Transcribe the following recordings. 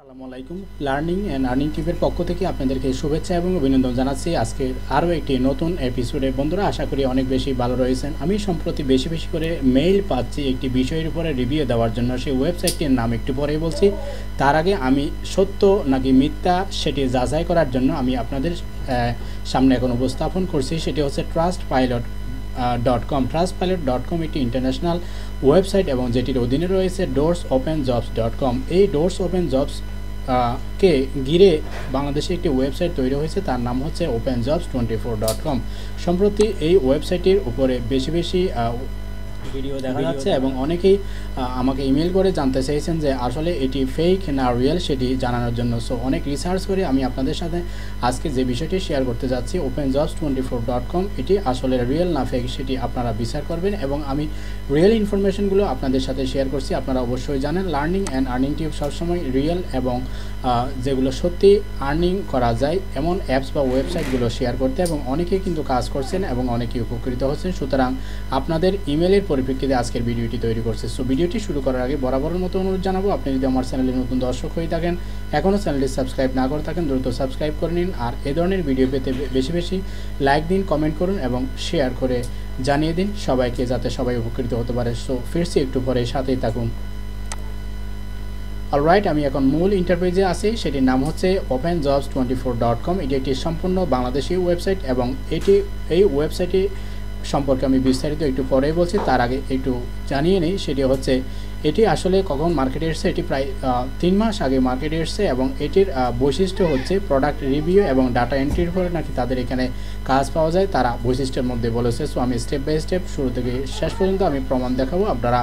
আসসালামু আলাইকুম। Learning and earning টিপের পক্ষ থেকে আপনাদেরকে শুভেচ্ছা এবং অভিনন্দন জানাচ্ছি। আজকে আরও একটি নতুন এপিসোডে বন্ধুরা, আশা করি অনেক বেশি ভালো রয়েছেন। আমি সম্প্রতি বেশি বেশি করে মেইল পাচ্ছি একটি বিষয়ের উপরে রিভিউ দেওয়ার জন্য। সেই ওয়েবসাইটটির নাম একটু পরেই বলছি। তার আগে আমি সত্য নাকি মিথ্যা সেটি যাচাই করার জন্য আমি আপনাদের সামনে এখন উপস্থাপন করছি। সেটি হচ্ছে Trustpilot dot com Trustpilot dot com একটি ইন্টারন্যাশনাল ওয়েবসাইট এবং যেটির অধীনে রয়েছে doors open jobs dot com এই ডোর্স ওপেন জবস কে ঘিরে বাংলাদেশে একটি ওয়েবসাইট তৈরি হয়েছে, তার নাম হচ্ছে open jobs twenty four dot com সম্প্রতি এই ওয়েবসাইটের উপরে বেশি বেশি ভিডিও দেখা যাচ্ছে এবং অনেকেই আমাকে ইমেল করে জানতে চাইছেন যে আসলে এটি ফেক না রিয়েল সেটি জানানোর জন্য। সো অনেক রিসার্চ করে আমি আপনাদের সাথে আজকে যে বিষয়টি শেয়ার করতে যাচ্ছি open jobs twenty four dot com এটি আসলে রিয়েল না ফেক সেটি আপনারা বিচার করবেন এবং আমি রিয়েল ইনফরমেশনগুলো আপনাদের সাথে শেয়ার করছি। আপনারা অবশ্যই জানেন লার্নিং অ্যান্ড আর্নিং টিপ সবসময় রিয়েল এবং যেগুলো সত্যি আর্নিং করা যায় এমন অ্যাপস বা ওয়েবসাইটগুলো শেয়ার করতে এবং অনেকেই কিন্তু কাজ করছেন এবং অনেকেই উপকৃত হচ্ছেন। সুতরাং আপনাদের ইমেলের পরিপ্রেক্ষিতে আজকের ভিডিওটি তৈরি করছে। সো ভিডিওটি শুরু করার আগে বরাবরের মতো অনুরোধ জানাব, আপনি যদি আমার চ্যানেলের নতুন দর্শক হয়ে থাকেন, এখনও চ্যানেলটি সাবস্ক্রাইব না করে থাকেন, দ্রুত সাবস্ক্রাইব করে নিন। আর এ ধরনের ভিডিও পেতে বেশি বেশি লাইক দিন, কমেন্ট করুন এবং শেয়ার করে জানিয়ে দিন সবাইকে, যাতে সবাই উপকৃত হতে পারে। সো ফিরছি একটু পরে, সাথেই থাকুন। অলরাইট আমি এখন মূল ইন্টারপেজে আছি, সেটির নাম হচ্ছে open jobs twenty four dot com এটি একটি সম্পূর্ণ বাংলাদেশি ওয়েবসাইট এবং এটি, এই ওয়েবসাইটটি সম্পর্কে আমি বিস্তারিত একটু পরেই বলছি, তার আগে একটু জানিয়ে নিই, সেটি হচ্ছে এটি আসলে কখন মার্কেটে এসছে, এটি প্রায় তিন মাস আগে মার্কেটে এসছে এবং এটির বৈশিষ্ট্য হচ্ছে প্রোডাক্ট রিভিউ এবং ডাটা এন্ট্রির পরে নাকি তাদের এখানে কাজ পাওয়া যায়, তারা বৈশিষ্ট্যের মধ্যে বলেছে। সো আমি স্টেপ বাই স্টেপ শুরু থেকে শেষ পর্যন্ত আমি প্রমাণ দেখাবো। আপনারা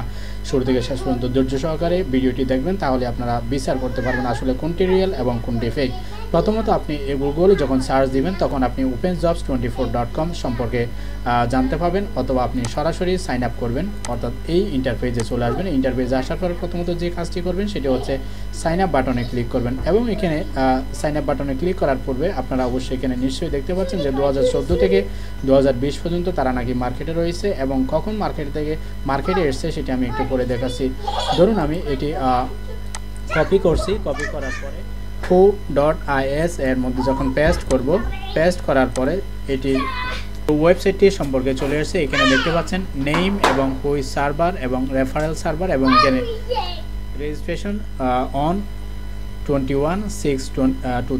শুরু থেকে শেষ পর্যন্ত ধৈর্য সহকারে ভিডিওটি দেখবেন, তাহলে আপনারা বিচার করতে পারবেন আসলে কোনটি রিয়েল এবং কোনটি ফেক প্রথমত আপনি গুগলে যখন সার্চ দিবেন, তখন আপনি open jobs twenty four dot com সম্পর্কে জানতে পাবেন অথবা আপনি সরাসরি সাইন আপ করবেন। অর্থাৎ এই ইন্টারপেজে চলে আসবেন। ইন্টারপেজে আসার পরে প্রথমত যে কাজটি করবেন, সেটি হচ্ছে সাইন আপ বাটনে ক্লিক করবেন এবং এখানে সাইন আপ বাটনে ক্লিক করার পূর্বে আপনারা অবশ্যই এখানে নিশ্চয়ই দেখতে পাচ্ছেন যে দু থেকে দু পর্যন্ত তারা নাকি মার্কেটে রয়েছে এবং কখন মার্কেট থেকে মার্কেটে এসছে, সেটি আমি একটু করে দেখাচ্ছি। ধরুন আমি এটি কপি করছি। কপি করার পরে ফো ডট আইএস এর মধ্যে যখন পেস্ট করব পেস্ট করার পরে এটি ওয়েবসাইটটি সম্পর্কে চলে এসেছে। এখানে দেখতে পাচ্ছেন নেম এবং হুই সার্ভার এবং রেফারেল সার্ভার এবং এখানে registration on twenty one six two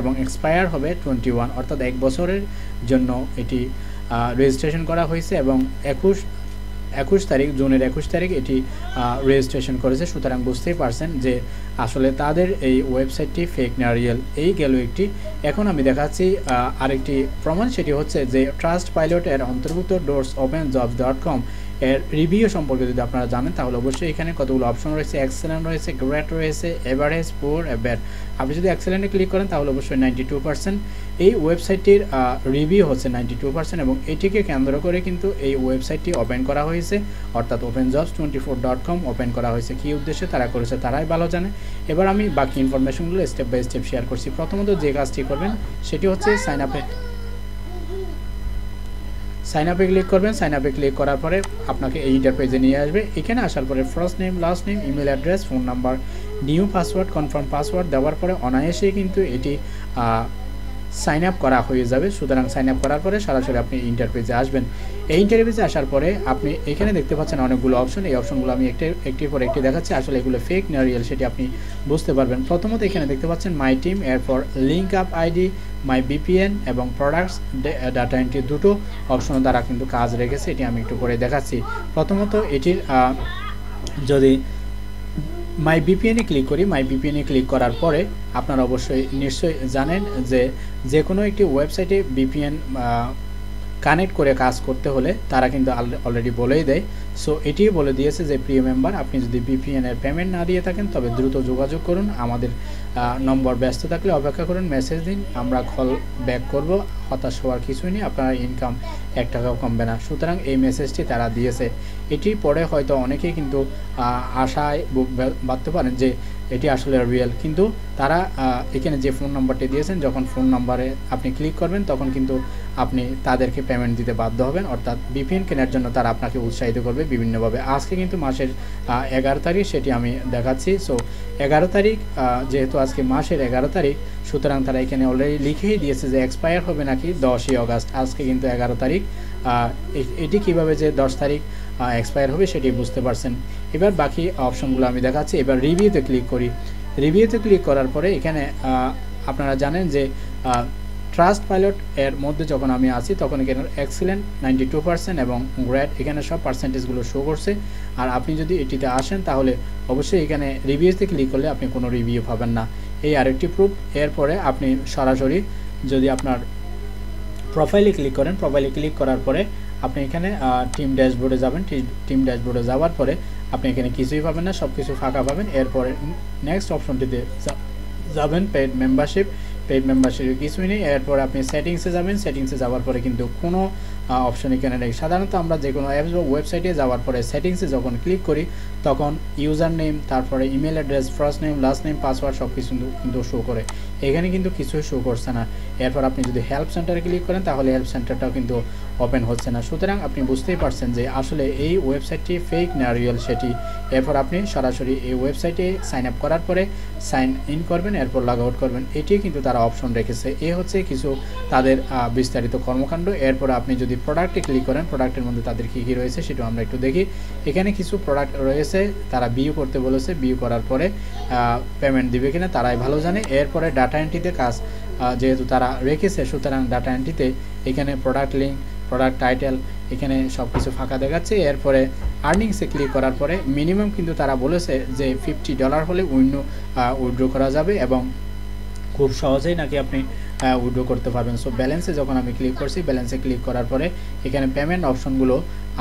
এবং এক্সপায়ার হবে টোয়েন্টি অর্থাৎ এক বছরের জন্য এটি রেজিস্ট্রেশন করা হয়েছে এবং একুশ একুশ তারিখ, জুনের একুশ তারিখ এটি রেজিস্ট্রেশন করেছে। সুতরাং বুঝতেই পারছেন যে আসলে তাদের এই ওয়েবসাইটটি ফেক না রিয়েল এই গেল একটি। এখন আমি দেখাচ্ছি আরেকটি প্রমাণ। সেটি হচ্ছে যে ট্রাস্ট পাইলট এর অন্তর্ভুক্ত doors open jobs dot com এর রিভিউ সম্পর্কে যদি আপনারা জানেন, তাহলে অবশ্যই এখানে কতগুলো অপশন রয়েছে এক্সেলেন্ট রয়েছে গ্রেট রয়েছে এভারেজ পুর ব্যাড আপনি যদি এক্সেলেন্টে ক্লিক করেন, তাহলে অবশ্যই নাইনটি টু পার্সেন্ট এই ওয়েবসাইটটির রিভিউ হচ্ছে নাইনটি টু পার্সেন্ট এবং এটিকে কেন্দ্র করে কিন্তু এই ওয়েবসাইটটি ওপেন করা হয়েছে। অর্থাৎ open jobs twenty four dot com open করা হয়েছে। কী উদ্দেশ্যে তারা করেছে, তারাই ভালো জানে। এবার আমি বাকি ইনফরমেশনগুলো স্টেপ বাই স্টেপ শেয়ার করছি। প্রথমত যে কাজটি করবেন, সেটি হচ্ছে সাইন আপে সাইন আপে ক্লিক করবেন সাইন আপে ক্লিক করার পরে আপনাকে এই ইন্টারপেজে নিয়ে আসবে। এখানে আসার পরে first name last name email address phone number new password confirm password দেওয়ার পরে অনায়াসেই কিন্তু এটি সাইন আপ করা হয়ে যাবে। সুতরাং সাইন আপ করার পরে সরাসরি আপনি ইন্টারপেজে আসবেন। এই ইন্টারপেজে আসার পরে আপনি এখানে দেখতে পাচ্ছেন অনেকগুলো অপশন এই অপশনগুলো আমি একটি, একটির পর একটি দেখাচ্ছি। আসলে এগুলো ফেক না রিয়েল সেটি আপনি বুঝতে পারবেন। প্রথমত এখানে দেখতে পাচ্ছেন মাই টিম এরপর link up ID my BPN এবং প্রোডাক্টস ডাটা এন্ট্রি দুটো অপশন দ্বারা কিন্তু কাজ রেখেছে, এটি আমি একটু করে দেখাচ্ছি। প্রথমত এটির যদি মাই বিপিএনে ক্লিক করি মাই বিপিএনে ক্লিক করার পরে আপনারা অবশ্যই নিশ্চয়ই জানেন যে যে কোনো একটি ওয়েবসাইটে বিপিএন কানেক্ট করে কাজ করতে হলে তারা কিন্তু অলরেডি বলেই দেয়। সো এটিও বলে দিয়েছে যে, প্রিয় মেম্বার আপনি যদি বিপিএন এর পেমেন্ট না দিয়ে থাকেন, তবে দ্রুত যোগাযোগ করুন। আমাদের নম্বর ব্যস্ত থাকলে অপেক্ষা করুন মেসেজ দিন, আমরা কল ব্যাক করব। হতাশ হওয়ার কিছুই নেই, আপনার ইনকাম এক টাকাও কমবে না। সুতরাং এই মেসেজটি তারা দিয়েছে। এটির পরে হয়তো অনেকেই কিন্তু আশায় বাঁধতে পারেন যে এটি আসলে রিয়েল কিন্তু তারা এখানে যে ফোন নাম্বারটি দিয়েছেন, যখন ফোন নাম্বারে আপনি ক্লিক করবেন, তখন কিন্তু আপনি তাদেরকে পেমেন্ট দিতে বাধ্য হবেন। অর্থাৎ বিপিএন কেনার জন্য তারা আপনাকে উৎসাহিত করবে বিভিন্নভাবে। আজকে কিন্তু মাসের এগারো তারিখ, সেটি আমি দেখাচ্ছি। সো এগারো তারিখ যেহেতু আজকে মাসের এগারো তারিখ, সুতরাং তারা এখানে অলরেডি লিখেই দিয়েছে যে এক্সপায়ার হবে নাকি দশই অগাস্ট। আজকে কিন্তু এগারো তারিখ এটি কীভাবে যে দশ তারিখ এক্সপায়ার হবে সেটি বুঝতে পারছেন। এবার বাকি অপশনগুলো আমি দেখাচ্ছি। এবার রিভিউতে ক্লিক করি। রিভিউতে ক্লিক করার পরে এখানে আপনারা জানেন যে ট্রাস্ট পাইলট এর মধ্যে যখন আমি আছি, তখন এখানে এক্সিলেন্ট নাইনটি টু পার্সেন্ট এবং গ্রেড এখানে সব পার্সেন্টেজগুলো শো করছে। আর আপনি যদি এটিতে আসেন, তাহলে অবশ্যই এখানে রিভিউতে ক্লিক করলে আপনি কোনো রিভিউ পাবেন না। এই আরেকটি প্রুফ এরপরে আপনি সরাসরি যদি আপনার প্রোফাইলে ক্লিক করেন প্রোফাইলে ক্লিক করার পরে আপনি এখানে টিম ড্যাশবোর্ডে যাবেন। টিম ড্যাশবোর্ডে যাওয়ার পরে আপনি এখানে কিছুই পাবেন না সব কিছু ফাঁকা পাবেন। এরপরে নেক্সট অপশনটিতে যাবেন পেড মেম্বারশিপ পেড মেম্বারশিপ কিছুই নেই। এরপর আপনি সেটিংসে যাবেন। সেটিংসে যাওয়ার পরে কিন্তু কোনো অপশন এখানে নেই। সাধারণত আমরা যে কোনো অ্যাপস বা ওয়েবসাইটে যাওয়ার পরে সেটিংসে যখন ক্লিক করি, তখন ইউজার নেম তারপরে email address first name last name password সব কিছু কিন্তু শো করে। এখানে কিন্তু কিছুই শো করছে না। এরপর আপনি যদি হেল্প সেন্টারে ক্লিক করেন, তাহলে হেল্প সেন্টারটাও কিন্তু ওপেন হচ্ছে না। সুতরাং আপনি বুঝতেই পারছেন যে আসলে এই ওয়েবসাইটটি ফেক না রিয়েল সেটি। এরপর আপনি সরাসরি এই ওয়েবসাইটে সাইন আপ করার পরে সাইন ইন করবেন, এরপর লগ আউট করবেন। এটি কিন্তু তারা অপশন রেখেছে। এ হচ্ছে কিছু তাদের বিস্তারিত কর্মকাণ্ড। এরপর আপনি যদি প্রোডাক্টে ক্লিক করেন প্রোডাক্টের মধ্যে তাদের কী কী রয়েছে সেটা আমরা একটু দেখি। এখানে কিছু প্রোডাক্ট রয়েছে, তারা বিউ করতে বলেছে। বিউ করার পরে পেমেন্ট দিবে কিনা তারাই ভালো জানে। এরপরে ডাটা এন্ট্রিতে কাজ যেহেতু তারা রেখেছে, সুতরাং ডাটা এন্ট্রিতে এখানে প্রোডাক্ট লিঙ্ক প্রোডাক্ট টাইটেল এখানে সব কিছু ফাঁকা দেখাচ্ছে। এরপরে আর্নিংসে ক্লিক করার পরে মিনিমাম কিন্তু তারা বলেছে যে ফিফটি ডলার হলে উইন্ডো উইড্রো করা যাবে এবং খুব সহজেই নাকি আপনি উইড্রো করতে পারবেন। সো ব্যালেন্সে যখন আমি ক্লিক করছি ব্যালেন্সে ক্লিক করার পরে এখানে পেমেন্ট অপশনগুলো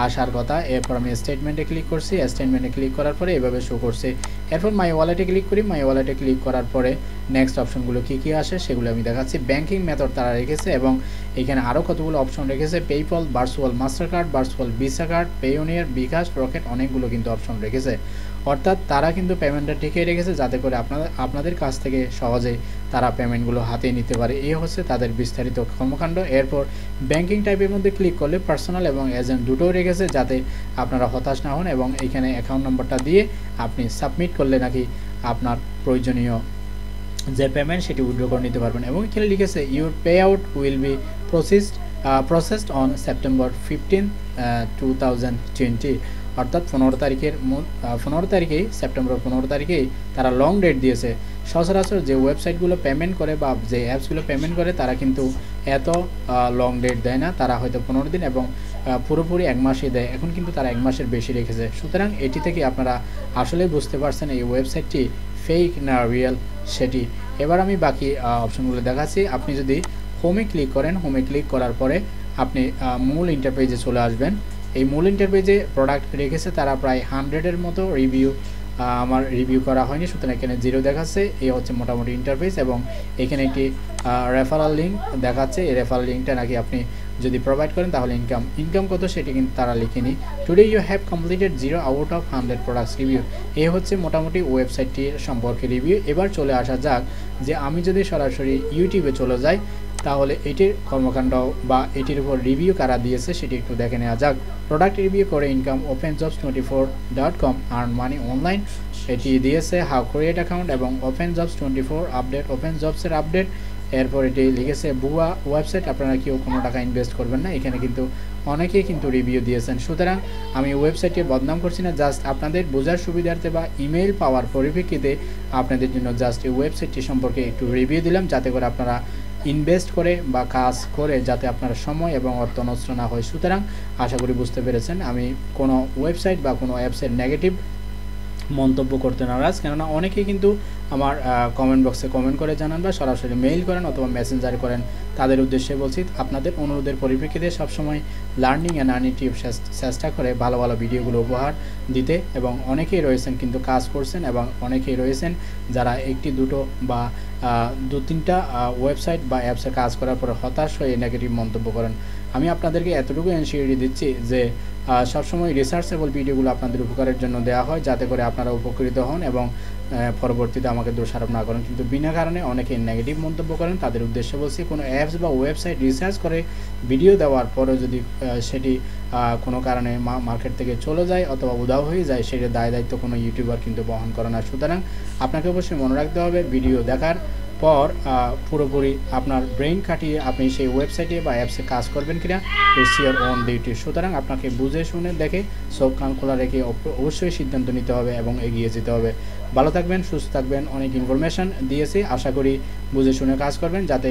আসার কথা। এরপর আমি স্টেটমেন্টে ক্লিক করছি। স্টেটমেন্টে ক্লিক করার পরে এভাবে শো করছে। এরপর মাই ওয়ালেটে ক্লিক করি। মাই ওয়ালেটে ক্লিক করার পরে নেক্সট অপশনগুলো কী কী আসে সেগুলো আমি দেখাচ্ছি। ব্যাঙ্কিং মেথড তারা রেখেছে এবং এখানে আরও কতগুলো অপশন রেখেছে। PayPal virtual Mastercard virtual Visa card Payoneer bKash Rocket অনেকগুলো কিন্তু অপশন রেখেছে। অর্থাৎ তারা কিন্তু পেমেন্টটা ঠিকই রেখেছে যাতে করে আপনাদের আপনাদের কাছ থেকে সহজে তারা পেমেন্টগুলো হাতে নিতে পারে। এই হচ্ছে তাদের বিস্তারিত কর্মকাণ্ড। এরপর ব্যাঙ্কিং টাইপের মধ্যে ক্লিক করলে পার্সোনাল এবং এজেন্ট দুটোই রেখেছে যাতে আপনারা হতাশ না হন এবং এখানে অ্যাকাউন্ট নম্বরটা দিয়ে আপনি সাবমিট করলে নাকি আপনার প্রয়োজনীয় যে পেমেন্ট সেটি উইড্রো করে নিতে পারবেন। এবং এখানে লিখেছে your payout will be processed processed on September fifteen two thousand twenty অর্থাৎ পনেরো তারিখের পনেরো তারিখেই সেপ্টেম্বর পনেরো তারিখেই তারা লং ডেট দিয়েছে। সচরাচর যে ওয়েবসাইটগুলো পেমেন্ট করে বা যে অ্যাপসগুলো পেমেন্ট করে, তারা কিন্তু এত লং ডেট দেয় না। তারা হয়তো পনেরো দিন এবং পুরোপুরি এক মাসই দেয়। এখন কিন্তু তারা এক মাসের বেশি রেখেছে। সুতরাং এটি থেকে আপনারা আসলেই বুঝতে পারছেন এই ওয়েবসাইটটি ফেক না রিয়েল সেটি। এবার আমি বাকি অপশনগুলো দেখাচ্ছি। আপনি যদি হোমে ক্লিক করেন হোমে ক্লিক করার পরে আপনি মূল ইন্টারপেজে চলে আসবেন। এই মূল ইন্টারপেজে প্রোডাক্ট রেখেছে তারা প্রায় হান্ড্রেডের মতো রিভিউ আমার রিভিউ করা হয়নি, সুতরাং এখানে জিরো দেখাচ্ছে এই হচ্ছে মোটামুটি ইন্টারফেস এবং এখানে একটি রেফারাল লিঙ্ক দেখাচ্ছে, এই রেফারাল লিঙ্কটা নাকি আপনি যদি প্রোভাইড করেন তাহলে ইনকাম ইনকাম কত সেটি কিন্তু তারা লিখেনি। Today you have completed zero out of hundred products review এই হচ্ছে মোটামুটি ওয়েবসাইটটির সম্পর্কে রিভিউ এবার চলে আসা যাক যে আমি যদি সরাসরি ইউটিউবে চলে যাই তাহলে এটির কর্মকাণ্ড বা এটির উপর রিভিউ কারা দিয়েছে সেটি একটু দেখে নেওয়া যাক। প্রোডাক্ট রিভিউ করে income open jobs twenty four dot com earn money online এটি দিয়েছে হাউ ক্রিয়েট অ্যাকাউন্ট এবং open jobs twenty four update open জবসের আপডেট এরপর এটি লিখেছে বুয়া ওয়েবসাইট আপনারা কেউ কোনো টাকা ইনভেস্ট করবেন না, এখানে কিন্তু অনেকেই কিন্তু রিভিউ দিয়েছেন। সুতরাং আমি ওয়েবসাইটে বদনাম করছি না জাস্ট আপনাদের বোঝার সুবিধার্থে বা ইমেইল পাওয়ার পরিপ্রেক্ষিতে আপনাদের জন্য জাস্ট এই ওয়েবসাইটটি সম্পর্কে একটু রিভিউ দিলাম, যাতে করে আপনারা ইনভেস্ট করে বা কাজ করে যাতে আপনার সময় এবং অর্থ নষ্ট না হয়। সুতরাং আশা করি বুঝতে পেরেছেন, আমি কোনো ওয়েবসাইট বা কোনো অ্যাপসের নেগেটিভ মন্তব্য করতে নারাজ। কেননা অনেকেই কিন্তু আমার কমেন্ট বক্সে কমেন্ট করে জানান বা সরাসরি মেইল করেন অথবা মেসেঞ্জার করেন। তাদের উদ্দেশ্যে বলছি, আপনাদের অনুরোধের পরিপ্রেক্ষিতে সবসময় লার্নিং অ্যান্ড আর্নিং চেষ্টা করে ভালো ভালো ভিডিওগুলো উপহার দিতে। এবং অনেকেই রয়েছেন কিন্তু কাজ করছেন এবং অনেকেই রয়েছেন যারা একটি দুটো বা দু তিনটা ওয়েবসাইট বা অ্যাপসে কাজ করার পরে হতাশ হয়ে নেগেটিভ মন্তব্য করেন। আমি আপনাদেরকে এতটুকু এনসিওরিটি দিচ্ছি যে সবসময় রিসার্চেবল ভিডিওগুলো আপনাদের উপকারের জন্য দেওয়া হয় যাতে করে আপনারা উপকৃত হন এবং পরবর্তীতে আমাকে দোষারোপ না করেন। কিন্তু বিনা কারণে অনেকে নেগেটিভ মন্তব্য করেন। তাদের উদ্দেশ্যে বলছি, কোনো অ্যাপস বা ওয়েবসাইট রিসার্চ করে ভিডিও দেওয়ার পরেও যদি সেটি কোনো কারণে মার্কেট থেকে চলে যায় অথবা উদাও হয়ে যায়, সেটার দায় দায়িত্ব কোনো ইউটিউবার কিন্তু বহন করে না। সুতরাং আপনাকে অবশ্যই মনে রাখতে হবে ভিডিও দেখার পর পুরোপুরি আপনার ব্রেইন কাটিয়ে আপনি সেই ওয়েবসাইটে বা অ্যাপসে কাজ করবেন কিনা ইটস ইয়ার ওন ডিউটি সুতরাং আপনাকে বুঝে শুনে দেখে সব কান খোলা রেখে অবশ্যই সিদ্ধান্ত নিতে হবে এবং এগিয়ে যেতে হবে। ভালো থাকবেন, সুস্থ থাকবেন, অনেক ইনফরমেশান দিয়েছি। আশা করি বুঝে শুনে কাজ করবেন যাতে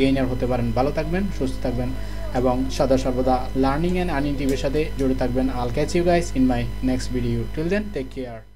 গেইনার হতে পারেন। ভালো থাকবেন, সুস্থ থাকবেন এবং সদা সর্বদা লার্নিং অ্যান্ড আর্নিং টিভির সাথে জুড়ে থাকবেন। I'll catch you guys in my next video till then take care